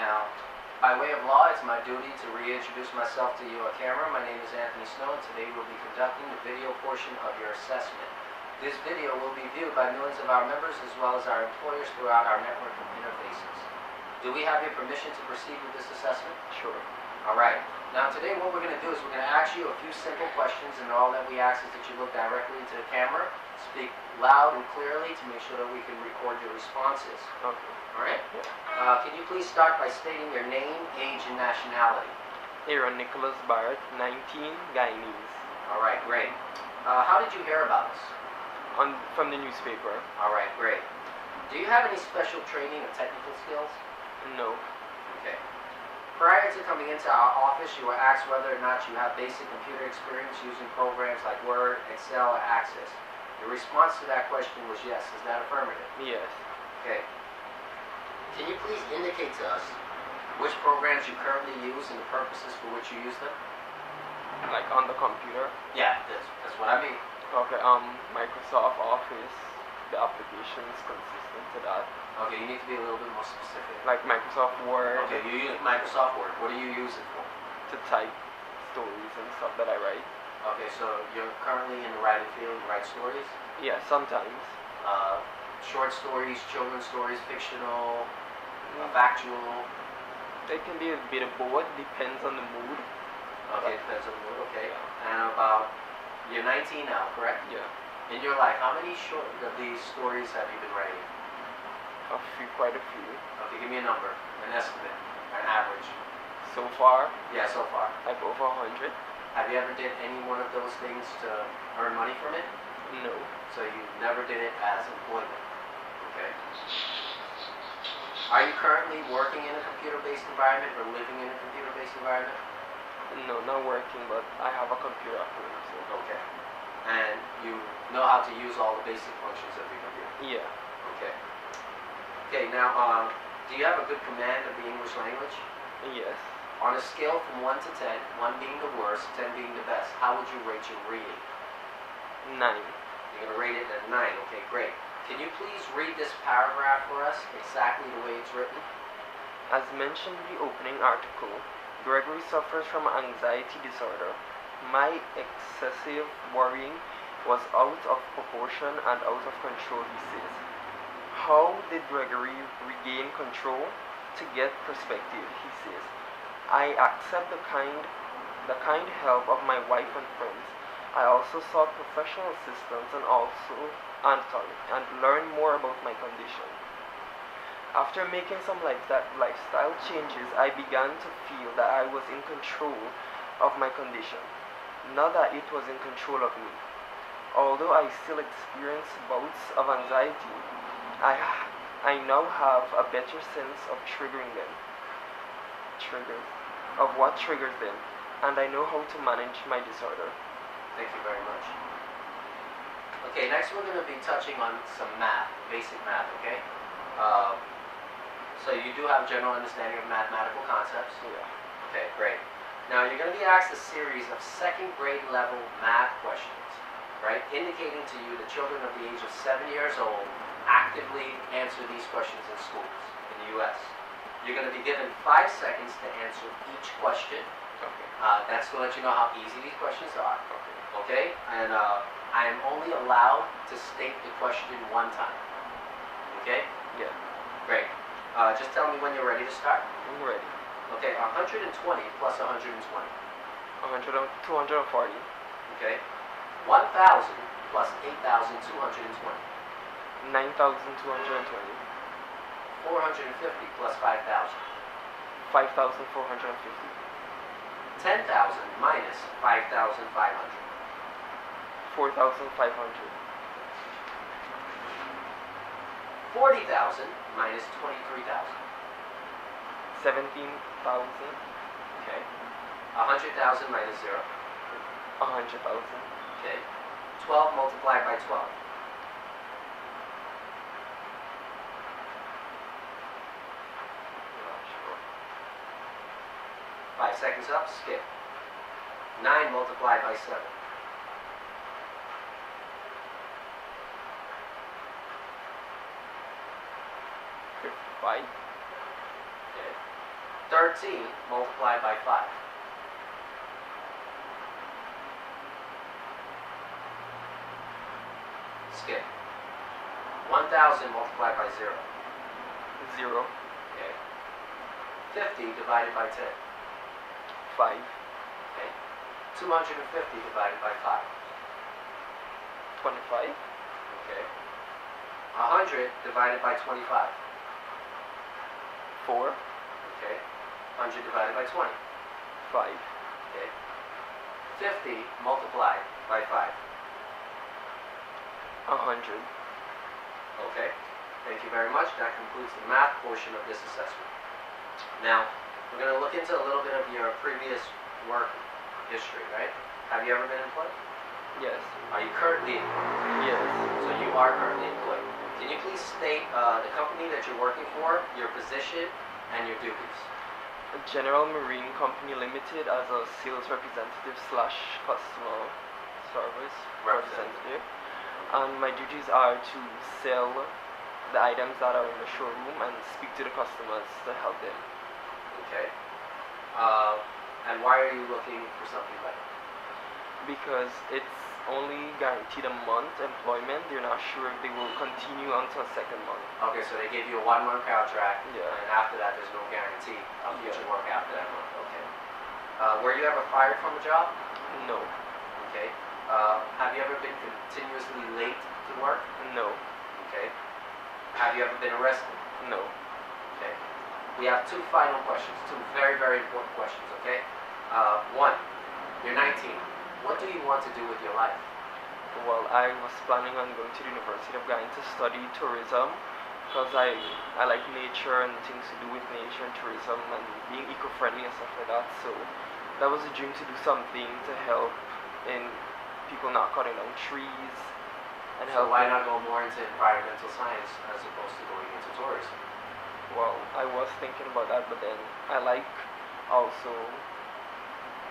Now, by way of law, it's my duty to reintroduce myself to you on camera. My name is Anthony Snow, and today we'll be conducting the video portion of your assessment. This video will be viewed by millions of our members as well as our employers throughout our network of interfaces. Do we have your permission to proceed with this assessment? Sure. All right. Now today what we're going to do is we're going to ask you a few simple questions and all that we ask is that you look directly into the camera, speak loud and clearly to make sure that we can record your responses. Okay. All right? Uh, can you please start by stating your name, age, and nationality? Hira Nicholas Bharrat, 19, Guyanese. All right, great. Uh, how did you hear about us? On from the newspaper. All right, great. Do you have any special training or technical skills? No. Okay. Prior to coming into our office, you were asked whether or not you have basic computer experience using programs like Word, Excel, or Access. Your response to that question was yes. Is that affirmative? Yes. Okay. Can you please indicate to us which programs you currently use and the purposes for which you use them? Like on the computer. Yeah, that's, that's what I mean. Okay. Um, Microsoft Office. The application is consistent to that. Okay, you need to be a little bit more specific. Like Microsoft Word Okay, you use Microsoft Word. What do you use it for? to type stories and stuff that I write. Okay, so you're currently in the writing field, you write stories? Yeah, sometimes. Uh, short stories, children's stories, fictional, Mm, factual. It can be a bit of both. Depends on the mood. Okay, depends on the mood, okay. And about, you're 19 now, correct? Yeah. In your life, how many short of these stories have you been writing? A few, quite a few. Okay, give me a number, an estimate, an average. So far, Yeah, so far. like over a hundred. Have you ever did any one of those things to earn money from it? No. So you never did it as employment? Okay. Are you currently working in a computer-based environment or living in a computer-based environment? No, not working, but I have a computer at home, so. Okay. And you know how to use all the basic functions of your computer? Yeah. Okay. Okay, now, um, do you have a good command of the English language? Yes. On a scale from 1 to 10, 1 being the worst, 10 being the best, how would you rate your reading? Nine. You're going to rate it at 9. Okay, great. Can you please read this paragraph for us exactly the way it's written? As mentioned in the opening article, Gregory suffers from anxiety disorder. My excessive worrying was out of proportion and out of control, he says. How did Gregory regain control? To get perspective, he says. I accept the kind the kind help of my wife and friends. I also sought professional assistance and also and sorry, and learned more about my condition. After making some lifestyle lifestyle changes, I began to feel that I was in control of my condition, not that it was in control of me. Although I still experience bouts of anxiety, I, I now have a better sense of triggering them, triggers, of what triggers them, and I know how to manage my disorder. Thank you very much. Okay, next we're going to be touching on some math, basic math, okay? Uh, so you do have a general understanding of mathematical concepts? Yeah. Okay, great. Now you're going to be asked a series of second grade level math questions, right? Indicating to you that children of the age of seven years old actively answer these questions in schools in the U.S. You're going to be given five seconds to answer each question. Okay. Uh, that's to let you know how easy these questions are. Okay. Okay? And uh, I am only allowed to state the question one time. Okay? Yeah. Great. Uh, just tell me when you're ready to start. I'm ready. Okay, 120 plus 120. 100, 240, Okay? 1,000 plus 8,220. 9,220, 450 plus 5,000. 5,450, 10,000 minus 5,500. 4,500, 40,000 minus 23,000. 17,000, Okay? 100,000 minus 0. 100,000, Okay? 12 multiplied by 12. Five seconds up, skip. Nine multiplied by seven. Five. Okay. Thirteen multiplied by five. Skip. One thousand multiplied by zero. Zero. Okay. Fifty divided by ten. 5. Okay. 250 divided by 5. 25. Okay. 100 divided by 25. 4. Okay. 100 divided by 20. 5. Okay. 50 multiplied by 5. 100. Okay. Thank you very much. That concludes the math portion of this assessment. Now, we're going to look into a little bit of your previous work history, right? Have you ever been employed? Yes. Are you currently employed? Yes. So you are currently employed. Can you please state uh, the company that you're working for, your position, and your duties? General Marine Company Limited as a sales representative slash customer service Representative. representative. And my duties are to sell the items that are in the showroom and speak to the customers to help them. Okay. Uh, and why are you looking for something better? Because it's only guaranteed a month employment, they're not sure if they will continue until second month. Okay, so they gave you a one-month contract, Yeah. and after that, there's no guarantee of future Yeah. work after that month. Okay. Uh, were you ever fired from a job? No. Okay. Uh, have you ever been continuously late to work? No. Okay. Have you ever been arrested? No. Okay. We have two final questions, two very, very important questions, okay? Uh, one, you're 19. What do you want to do with your life? Well, I was planning on going to the University of Guyana to study tourism because I, I like nature and things to do with nature and tourism and being eco-friendly and stuff like that. So that was a dream to do something to help in people not cutting down trees and So help. why not go more into environmental science as opposed to going into tourism? Well, I was thinking about that, but then I like also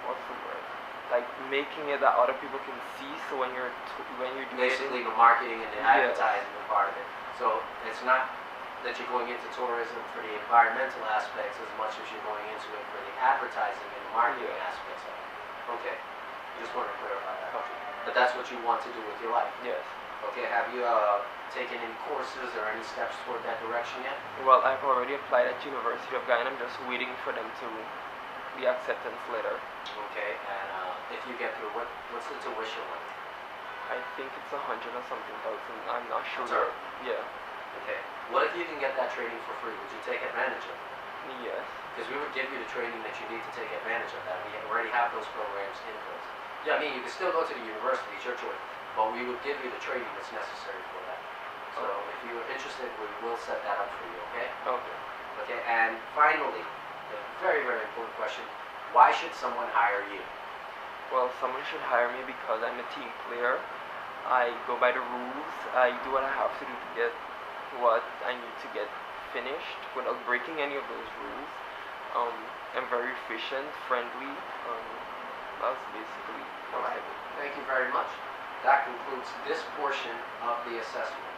what's the word? Like making it that other people can see. So when you're t- when you're doing Basically, it, the marketing and the Yes. advertising part of it. So it's not that you're going into tourism for the environmental aspects as much as you're going into it for the advertising and the marketing Yeah. aspects of it. Okay. Just want to clarify that. But that's what you want to do with your life. yes. Okay. Have you uh, taken any courses or any steps toward that direction yet? Well, I've already applied at University of Guyana. I'm just waiting for them to the acceptance letter. Okay. And uh, if you get through, what what's the tuition like? I think it's a hundred or something thousand. I'm not sure. Sorry. Yeah. Okay. What if you can get that training for free? Would you take advantage of it? Yes. Because we would give you the training that you need to take advantage of that. We already have those programs in place. Yeah, I mean, you can still go to the university, it's your choice, but we would give you the training that's necessary for that. So if you're interested, we will set that up for you, okay? Okay. Okay, and finally, the very, very important question, why should someone hire you? Well, someone should hire me because I'm a team player. I go by the rules. I do what I have to do to get what I need to get finished without breaking any of those rules. Um, I'm very efficient, friendly. Um, that's basically All right, thank you very much. That concludes this portion of the assessment.